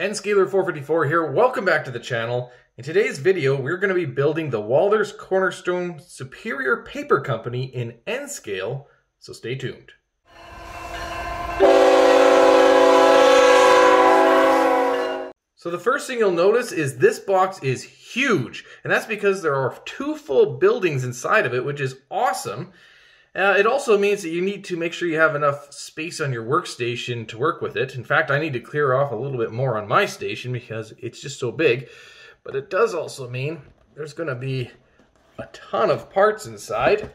Nscaler454 here. Welcome back to the channel. In today's video, we're going to be building the Walthers Cornerstone Superior Paper Company in N-Scale, so stay tuned. So the first thing you'll notice is this box is huge, and that's because there are two full buildings inside of it, which is awesome. Uh, it also means that you need to make sure you have enough space on your workstation to work with it. In fact, I need to clear off a little bit more on my station because it's just so big. But it does also mean there's going to be a ton of parts inside,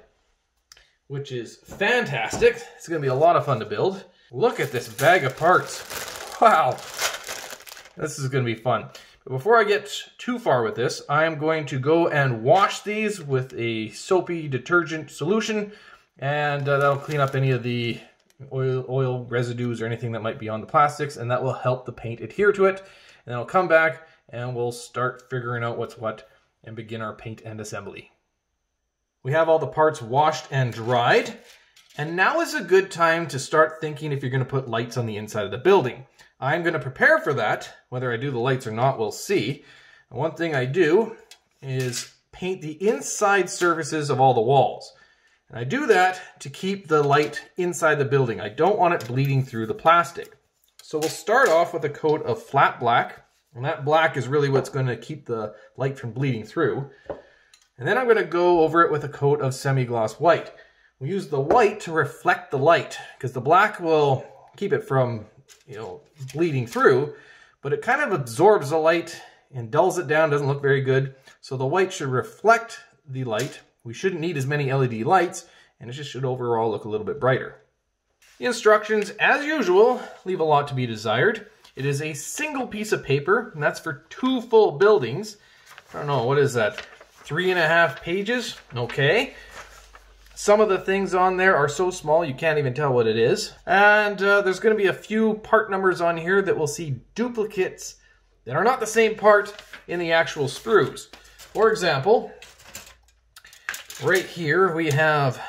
which is fantastic. It's going to be a lot of fun to build. Look at this bag of parts. Wow. This is going to be fun. But before I get too far with this, I'm going to go and wash these with a soapy detergent solution and uh, that'll clean up any of the oil, oil residues or anything that might be on the plastics, and that will help the paint adhere to it. And then I'll come back and we'll start figuring out what's what and begin our paint and assembly. We have all the parts washed and dried, and now is a good time to start thinking if you're going to put lights on the inside of the building. I'm going to prepare for that. Whether I do the lights or not, we'll see. And one thing I do is paint the inside surfaces of all the walls. And I do that to keep the light inside the building. I don't want it bleeding through the plastic. So we'll start off with a coat of flat black. And that black is really what's going to keep the light from bleeding through. And then I'm going to go over it with a coat of semi-gloss white. We use the white to reflect the light because the black will keep it from, you know, bleeding through, but it kind of absorbs the light and dulls it down, doesn't look very good. So the white should reflect the light we shouldn't need as many LED lights, and it just should overall look a little bit brighter. The instructions, as usual, leave a lot to be desired. It is a single piece of paper, and that's for two full buildings. I don't know, what is that? Three and a half pages? Okay. Some of the things on there are so small you can't even tell what it is. And uh, there's going to be a few part numbers on here that will see duplicates that are not the same part in the actual sprues. For example, right here we have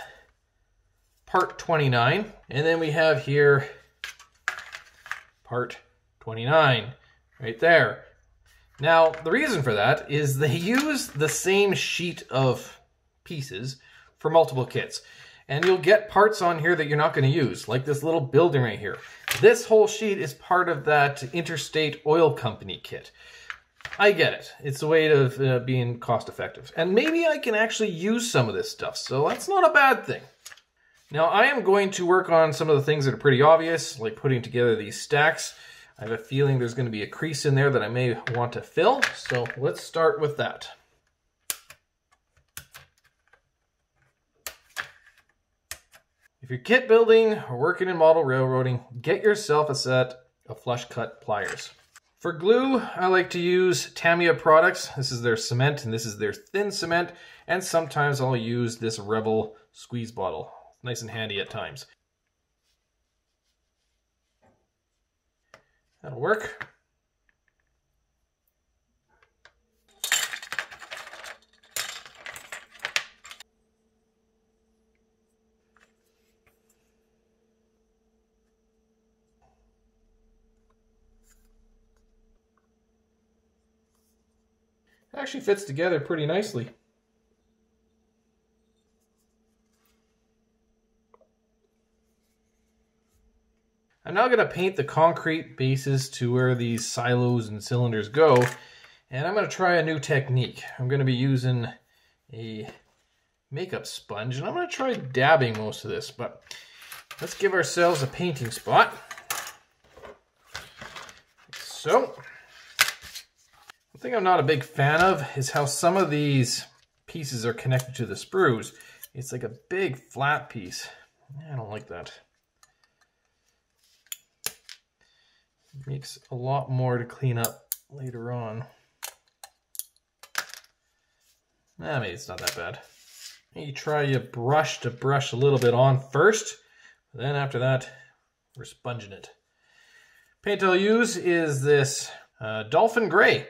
part 29 and then we have here part 29 right there. Now the reason for that is they use the same sheet of pieces for multiple kits and you'll get parts on here that you're not going to use like this little building right here. This whole sheet is part of that Interstate Oil Company kit. I get it. It's a way of uh, being cost effective. And maybe I can actually use some of this stuff, so that's not a bad thing. Now I am going to work on some of the things that are pretty obvious, like putting together these stacks. I have a feeling there's going to be a crease in there that I may want to fill, so let's start with that. If you're kit building or working in model railroading, get yourself a set of flush cut pliers. For glue, I like to use Tamiya products. This is their cement and this is their thin cement. And sometimes I'll use this Rebel squeeze bottle. Nice and handy at times. That'll work. Actually fits together pretty nicely. I'm now going to paint the concrete bases to where these silos and cylinders go. And I'm going to try a new technique. I'm going to be using a makeup sponge. And I'm going to try dabbing most of this. But let's give ourselves a painting spot. So, the thing I'm not a big fan of is how some of these pieces are connected to the sprues. It's like a big flat piece. I don't like that. It makes a lot more to clean up later on. I mean, it's not that bad. You try your brush to brush a little bit on first. Then after that, we're sponging it. Paint I'll use is this uh, Dolphin Gray.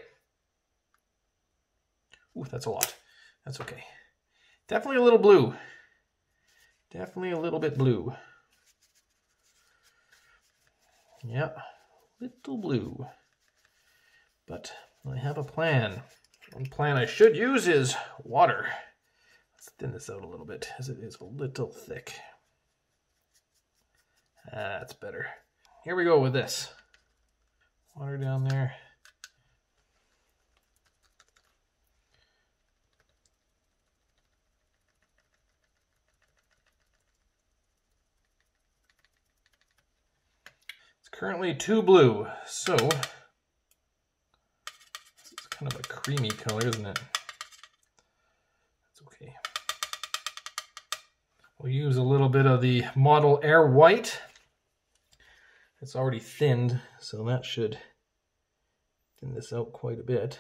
Ooh, that's a lot. That's okay. Definitely a little blue. Definitely a little bit blue. Yeah, little blue. But I have a plan. One plan I should use is water. Let's thin this out a little bit as it is a little thick. That's better. Here we go with this. Water down there. Currently too blue, so it's kind of a creamy color, isn't it? That's okay. We'll use a little bit of the Model Air White. It's already thinned, so that should thin this out quite a bit.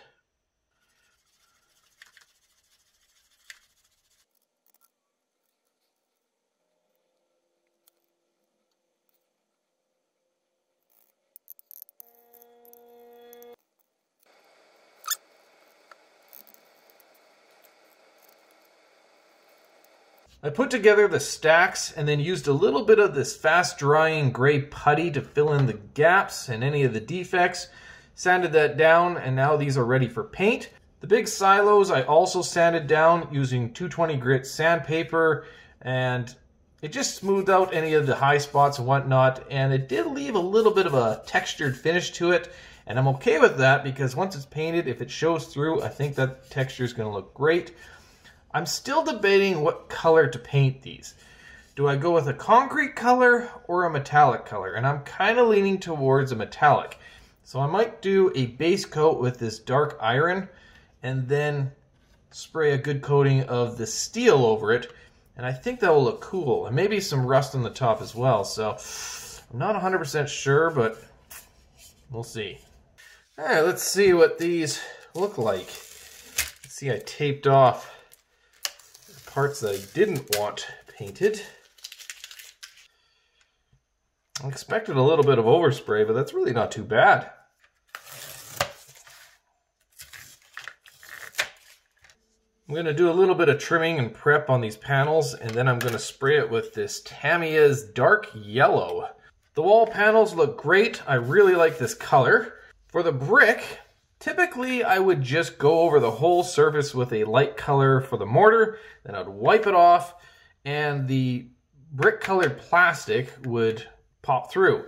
I put together the stacks and then used a little bit of this fast drying gray putty to fill in the gaps and any of the defects. Sanded that down and now these are ready for paint. The big silos I also sanded down using 220 grit sandpaper and it just smoothed out any of the high spots and whatnot and it did leave a little bit of a textured finish to it and I'm okay with that because once it's painted, if it shows through, I think that texture is going to look great. I'm still debating what color to paint these. Do I go with a concrete color or a metallic color? And I'm kind of leaning towards a metallic. So I might do a base coat with this dark iron and then spray a good coating of the steel over it. And I think that will look cool. And maybe some rust on the top as well. So I'm not 100% sure, but we'll see. All right, let's see what these look like. Let's see, I taped off parts that I didn't want painted. I expected a little bit of overspray, but that's really not too bad. I'm going to do a little bit of trimming and prep on these panels, and then I'm going to spray it with this Tamiya's Dark Yellow. The wall panels look great. I really like this color. For the brick, Typically, I would just go over the whole surface with a light color for the mortar, then I'd wipe it off, and the brick colored plastic would pop through.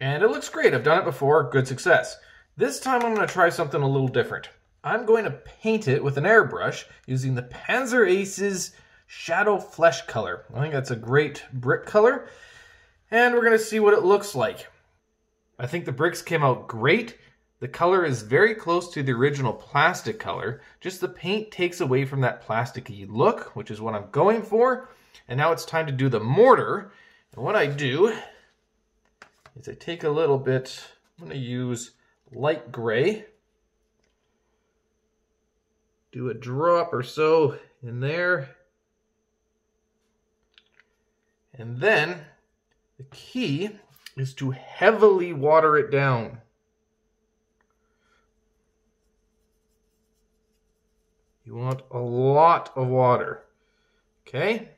And it looks great. I've done it before, good success. This time I'm going to try something a little different. I'm going to paint it with an airbrush using the Panzer Aces Shadow Flesh color. I think that's a great brick color. And we're going to see what it looks like. I think the bricks came out great. The color is very close to the original plastic color, just the paint takes away from that plasticky look, which is what I'm going for. And now it's time to do the mortar. And what I do is I take a little bit, I'm gonna use light gray, do a drop or so in there. And then the key is to heavily water it down. You want a lot of water. Okay?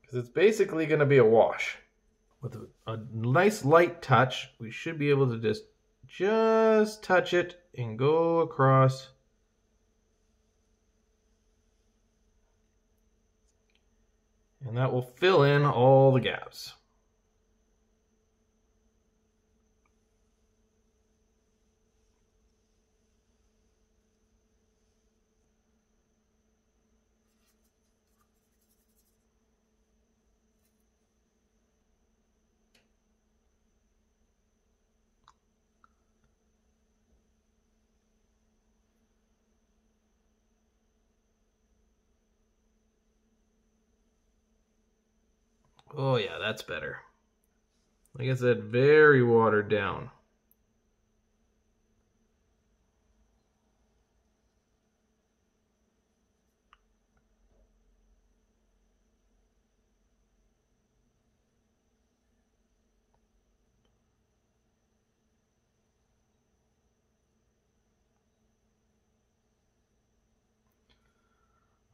Because it's basically going to be a wash. With a, a nice light touch, we should be able to just just touch it and go across. And that will fill in all the gaps. Oh yeah, that's better. Like I said, very watered down.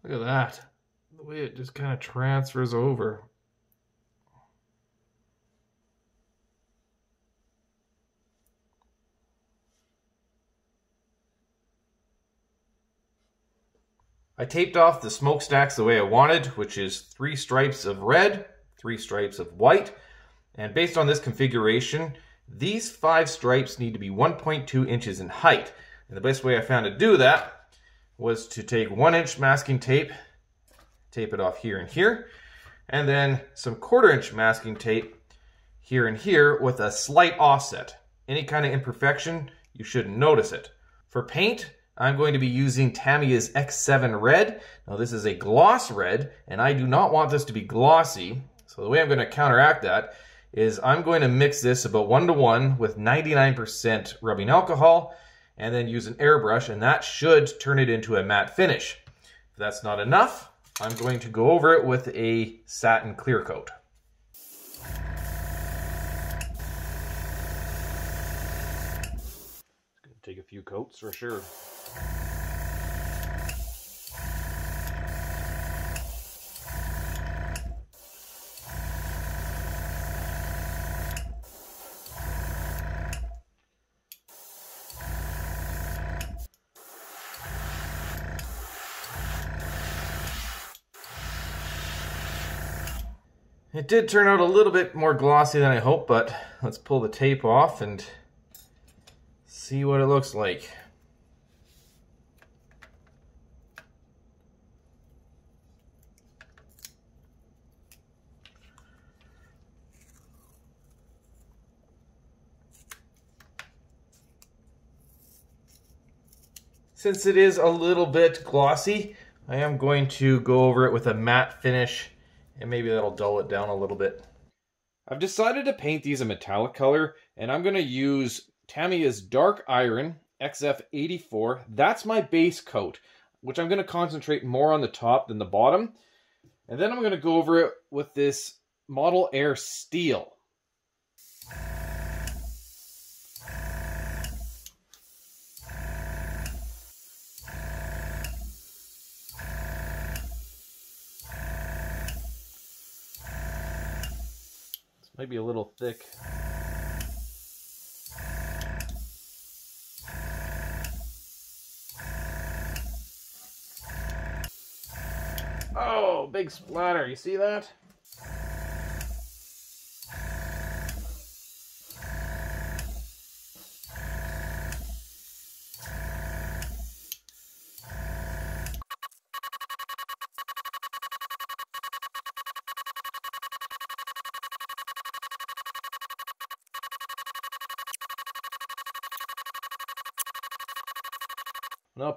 Look at that. The way it just kind of transfers over. I taped off the smokestacks the way I wanted, which is three stripes of red, three stripes of white. And based on this configuration, these five stripes need to be 1.2 inches in height. And the best way I found to do that was to take one inch masking tape, tape it off here and here, and then some quarter inch masking tape here and here with a slight offset. Any kind of imperfection, you shouldn't notice it. For paint, I'm going to be using Tamiya's X7 Red. Now this is a gloss red, and I do not want this to be glossy. So the way I'm going to counteract that is I'm going to mix this about one to one with 99% rubbing alcohol, and then use an airbrush, and that should turn it into a matte finish. If that's not enough, I'm going to go over it with a satin clear coat. It's going to take a few coats for sure. It did turn out a little bit more glossy than I hoped, but let's pull the tape off and see what it looks like. Since it is a little bit glossy, I am going to go over it with a matte finish and maybe that'll dull it down a little bit. I've decided to paint these a metallic color, and I'm going to use Tamiya's Dark Iron XF84. That's my base coat, which I'm going to concentrate more on the top than the bottom. And then I'm going to go over it with this Model Air Steel. Might be a little thick. Oh, big splatter. You see that?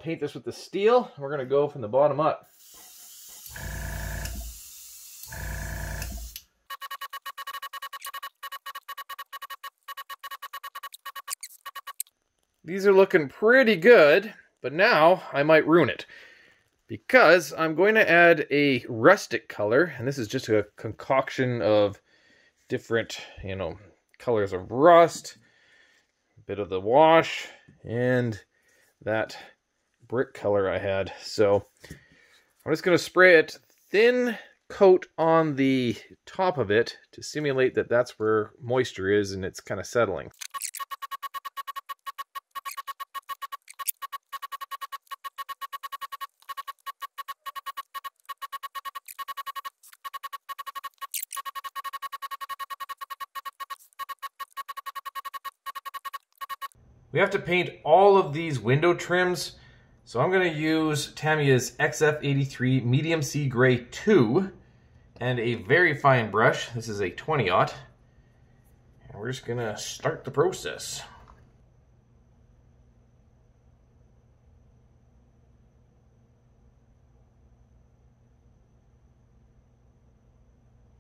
Paint this with the steel. We're going to go from the bottom up. These are looking pretty good, but now I might ruin it. Because I'm going to add a rustic color, and this is just a concoction of different, you know, colors of rust, a bit of the wash, and that brick color I had. So I'm just going to spray it thin coat on the top of it to simulate that that's where moisture is and it's kind of settling. We have to paint all of these window trims so I'm going to use Tamiya's XF83 Medium Sea Gray 2 and a very fine brush. This is a 20-aught. And we're just going to start the process.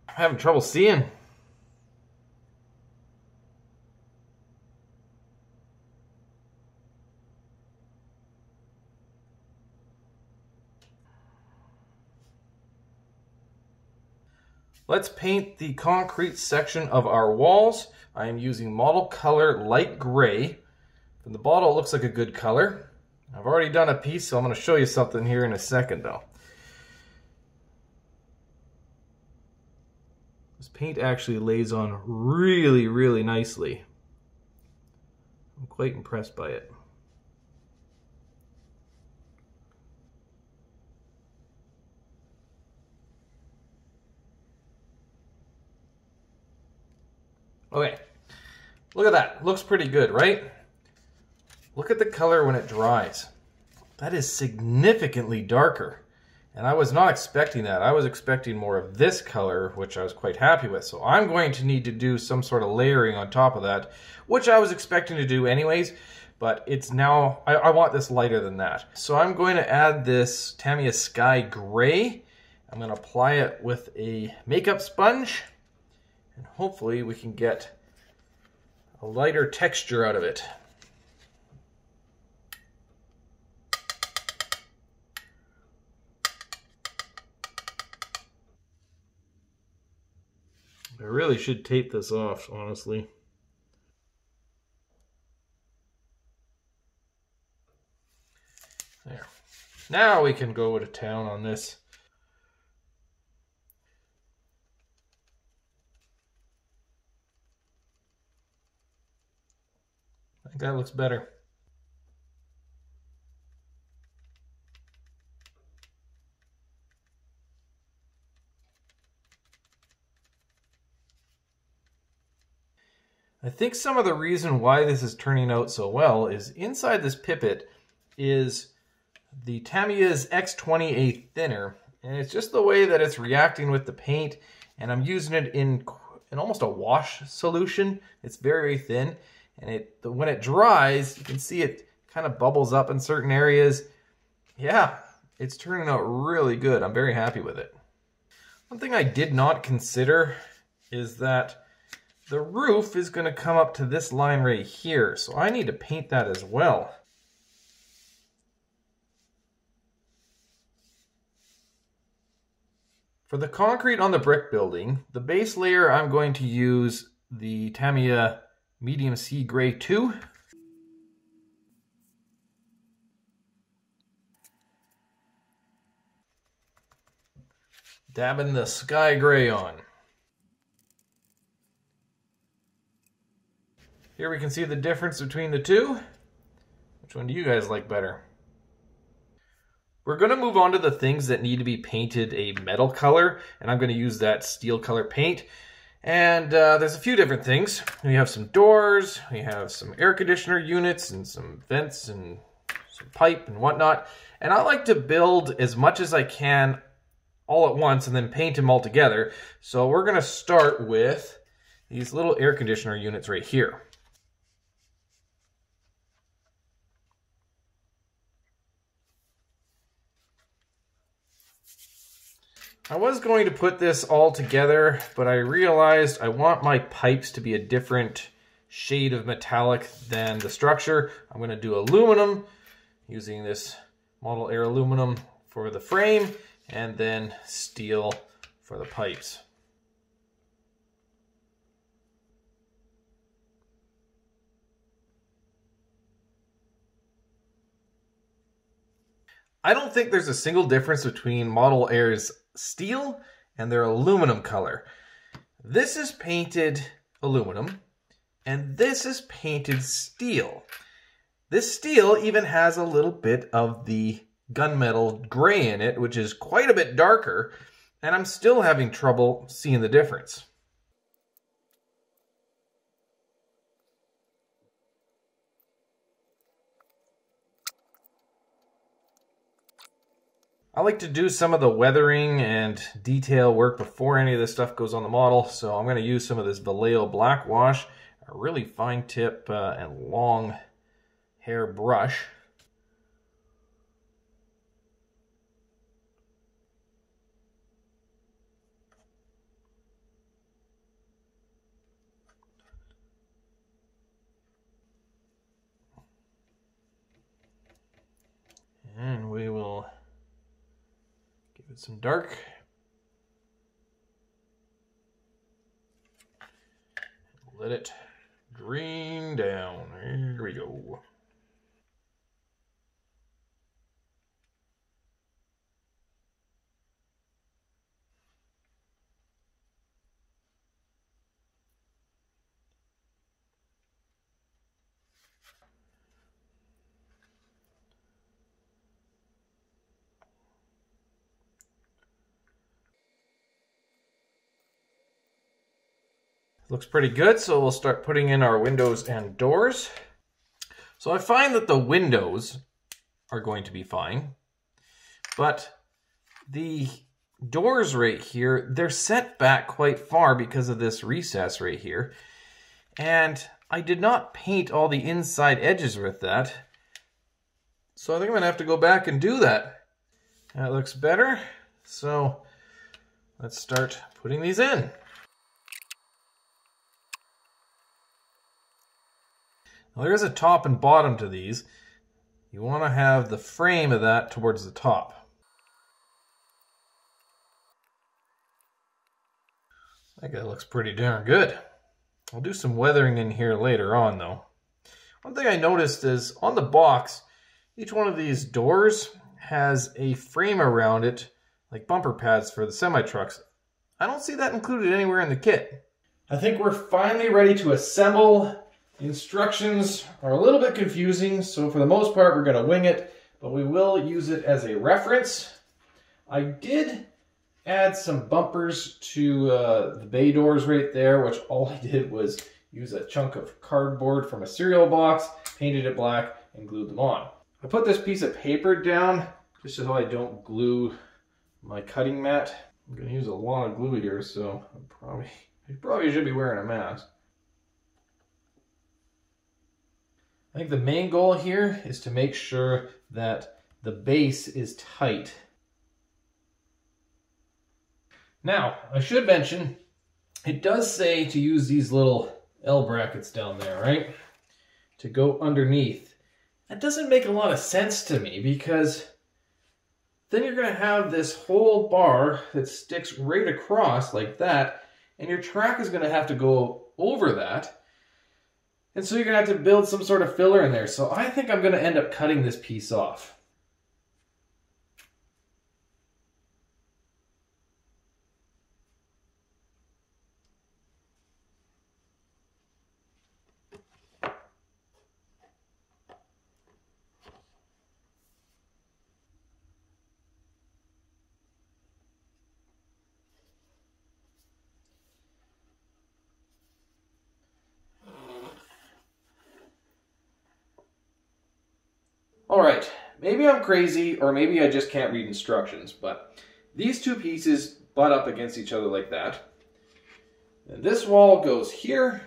I'm having trouble seeing. Let's paint the concrete section of our walls. I am using model color light gray. From the bottle, it looks like a good color. I've already done a piece, so I'm going to show you something here in a second, though. This paint actually lays on really, really nicely. I'm quite impressed by it. Okay, look at that. Looks pretty good, right? Look at the color when it dries. That is significantly darker. And I was not expecting that. I was expecting more of this color, which I was quite happy with. So I'm going to need to do some sort of layering on top of that, which I was expecting to do anyways, but it's now, I, I want this lighter than that. So I'm going to add this Tamiya Sky Gray. I'm going to apply it with a makeup sponge, and hopefully we can get a lighter texture out of it. I really should tape this off, honestly. There. Now we can go to town on this. Think that looks better. I think some of the reason why this is turning out so well is inside this pipette is the Tamiya's X20A thinner, and it's just the way that it's reacting with the paint, and I'm using it in, in almost a wash solution. It's very thin, and it when it dries, you can see it kind of bubbles up in certain areas. Yeah, it's turning out really good. I'm very happy with it. One thing I did not consider is that the roof is going to come up to this line right here, so I need to paint that as well. For the concrete on the brick building, the base layer I'm going to use the Tamiya Medium Sea Gray 2. Dabbing the Sky Gray on. Here we can see the difference between the two. Which one do you guys like better? We're going to move on to the things that need to be painted a metal color, and I'm going to use that steel color paint. And uh, there's a few different things. We have some doors, we have some air conditioner units, and some vents, and some pipe, and whatnot. And I like to build as much as I can all at once and then paint them all together. So we're going to start with these little air conditioner units right here. I was going to put this all together, but I realized I want my pipes to be a different shade of metallic than the structure. I'm going to do aluminum using this Model Air aluminum for the frame and then steel for the pipes. I don't think there's a single difference between Model Air's steel and their aluminum color. This is painted aluminum and this is painted steel. This steel even has a little bit of the gunmetal gray in it, which is quite a bit darker, and I'm still having trouble seeing the difference. I like to do some of the weathering and detail work before any of this stuff goes on the model, so I'm going to use some of this Vallejo Black Wash, a really fine tip uh, and long hair brush. And we will It some dark. Let it drain down. Here we go. Looks pretty good, so we'll start putting in our windows and doors. So I find that the windows are going to be fine, but the doors right here, they're set back quite far because of this recess right here. And I did not paint all the inside edges with that. So I think I'm gonna have to go back and do that. That looks better. So let's start putting these in. Now there is a top and bottom to these. You want to have the frame of that towards the top. I think that looks pretty darn good. I'll do some weathering in here later on though. One thing I noticed is on the box, each one of these doors has a frame around it, like bumper pads for the semi-trucks. I don't see that included anywhere in the kit. I think we're finally ready to assemble the instructions are a little bit confusing, so for the most part, we're going to wing it, but we will use it as a reference. I did add some bumpers to uh, the bay doors right there, which all I did was use a chunk of cardboard from a cereal box, painted it black, and glued them on. I put this piece of paper down just so I don't glue my cutting mat. I'm going to use a lot of glue here, so I'm probably, I probably should be wearing a mask. I think the main goal here is to make sure that the base is tight. Now, I should mention, it does say to use these little L brackets down there, right? To go underneath. That doesn't make a lot of sense to me because then you're going to have this whole bar that sticks right across like that, and your track is going to have to go over that. And so you're going to have to build some sort of filler in there. So I think I'm going to end up cutting this piece off. All right, maybe I'm crazy or maybe I just can't read instructions, but these two pieces butt up against each other like that. And this wall goes here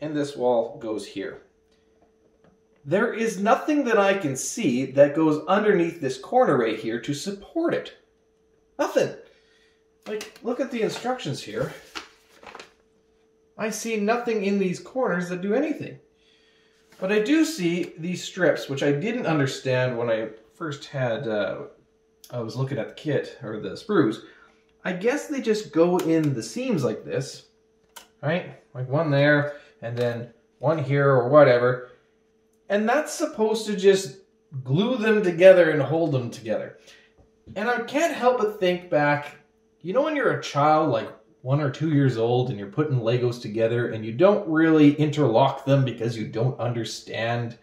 and this wall goes here. There is nothing that I can see that goes underneath this corner right here to support it. Nothing. Like, look at the instructions here. I see nothing in these corners that do anything. But I do see these strips, which I didn't understand when I first had, uh, I was looking at the kit, or the sprues. I guess they just go in the seams like this, right? Like one there, and then one here, or whatever. And that's supposed to just glue them together and hold them together. And I can't help but think back, you know when you're a child, like one or two years old and you're putting Legos together and you don't really interlock them because you don't understand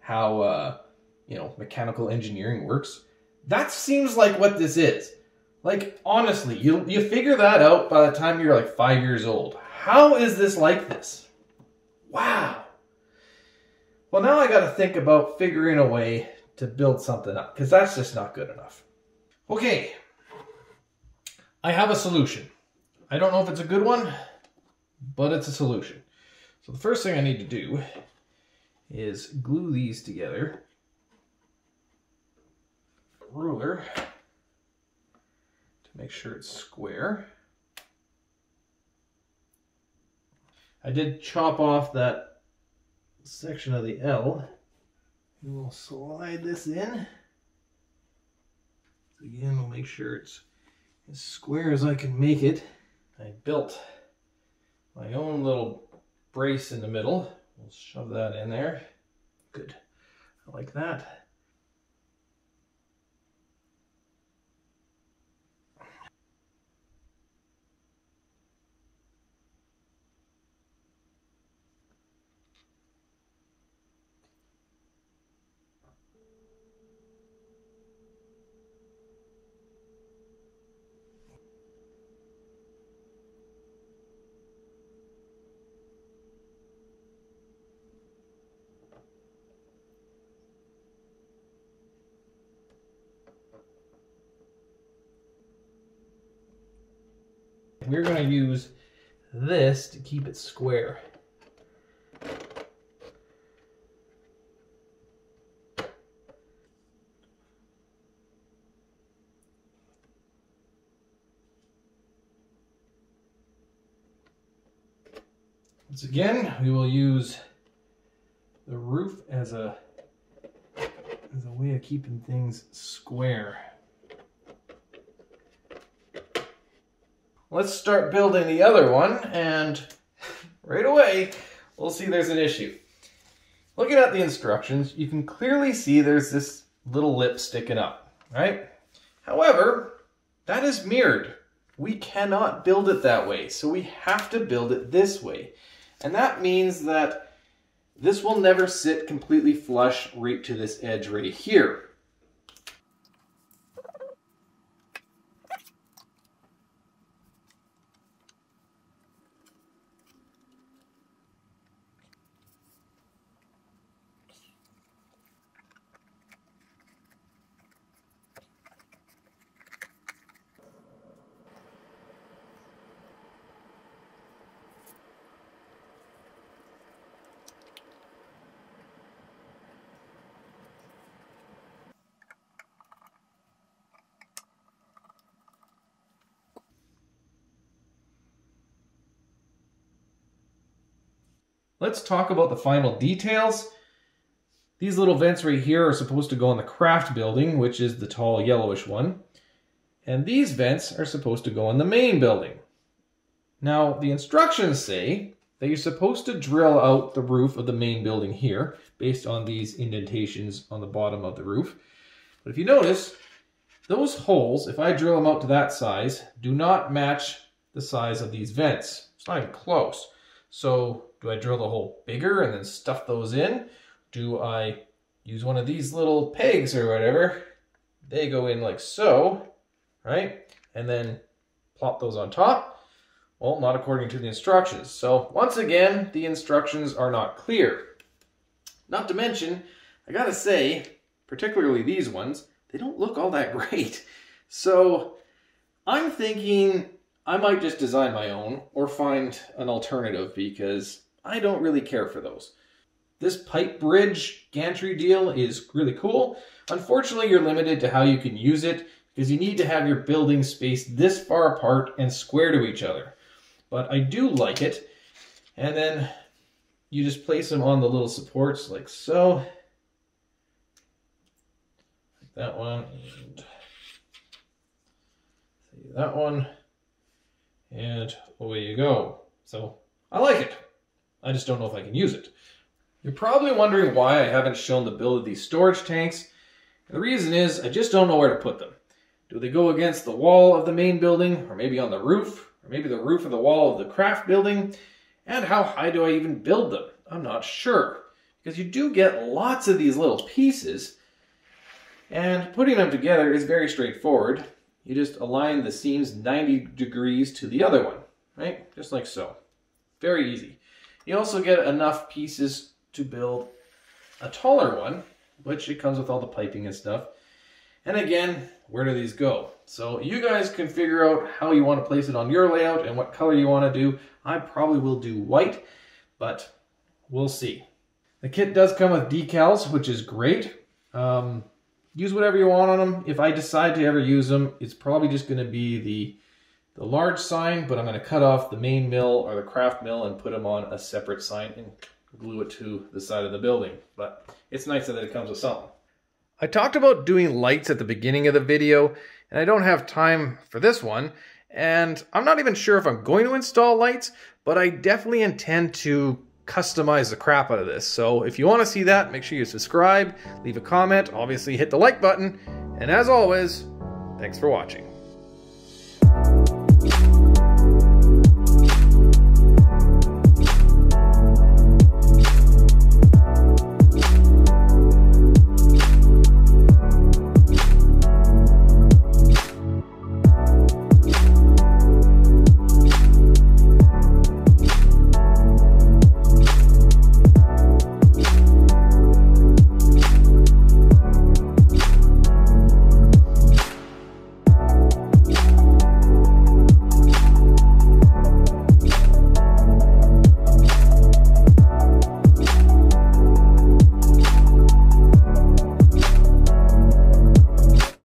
how, uh, you know, mechanical engineering works. That seems like what this is. Like, honestly, you, you figure that out by the time you're like five years old. How is this like this? Wow. Well, now I got to think about figuring a way to build something up because that's just not good enough. Okay, I have a solution. I don't know if it's a good one, but it's a solution. So the first thing I need to do is glue these together. Ruler to make sure it's square. I did chop off that section of the L. We'll slide this in. Again, we'll make sure it's as square as I can make it. I built my own little brace in the middle. We'll shove that in there. Good. I like that. We're going to use this to keep it square. Once again, we will use the roof as a as a way of keeping things square. Let's start building the other one and right away we'll see there's an issue. Looking at the instructions, you can clearly see there's this little lip sticking up, right? However, that is mirrored. We cannot build it that way, so we have to build it this way. And that means that this will never sit completely flush right to this edge right here. Let's talk about the final details. These little vents right here are supposed to go in the craft building, which is the tall yellowish one. And these vents are supposed to go in the main building. Now, the instructions say that you're supposed to drill out the roof of the main building here, based on these indentations on the bottom of the roof. But if you notice, those holes, if I drill them out to that size, do not match the size of these vents. It's not even close. So do I drill the hole bigger and then stuff those in? Do I use one of these little pegs or whatever? They go in like so, right? And then plop those on top. Well, not according to the instructions. So once again, the instructions are not clear. Not to mention, I gotta say, particularly these ones, they don't look all that great. So I'm thinking I might just design my own or find an alternative because I don't really care for those. This pipe bridge gantry deal is really cool. Unfortunately, you're limited to how you can use it because you need to have your building spaced this far apart and square to each other. But I do like it. And then you just place them on the little supports like so. Like that one and that one and away you go. So I like it. I just don't know if I can use it. You're probably wondering why I haven't shown the build of these storage tanks. the reason is I just don't know where to put them. Do they go against the wall of the main building, or maybe on the roof, or maybe the roof of the wall of the craft building? And how high do I even build them? I'm not sure. Because you do get lots of these little pieces, and putting them together is very straightforward you just align the seams 90 degrees to the other one, right? Just like so. Very easy. You also get enough pieces to build a taller one, which it comes with all the piping and stuff. And again, where do these go? So you guys can figure out how you want to place it on your layout and what color you want to do. I probably will do white, but we'll see. The kit does come with decals, which is great. Um, use whatever you want on them. If I decide to ever use them, it's probably just going to be the the large sign, but I'm going to cut off the main mill or the craft mill and put them on a separate sign and glue it to the side of the building. But it's nice that it comes with something. I talked about doing lights at the beginning of the video, and I don't have time for this one. And I'm not even sure if I'm going to install lights, but I definitely intend to customize the crap out of this. So if you want to see that, make sure you subscribe, leave a comment, obviously hit the like button, and as always, thanks for watching.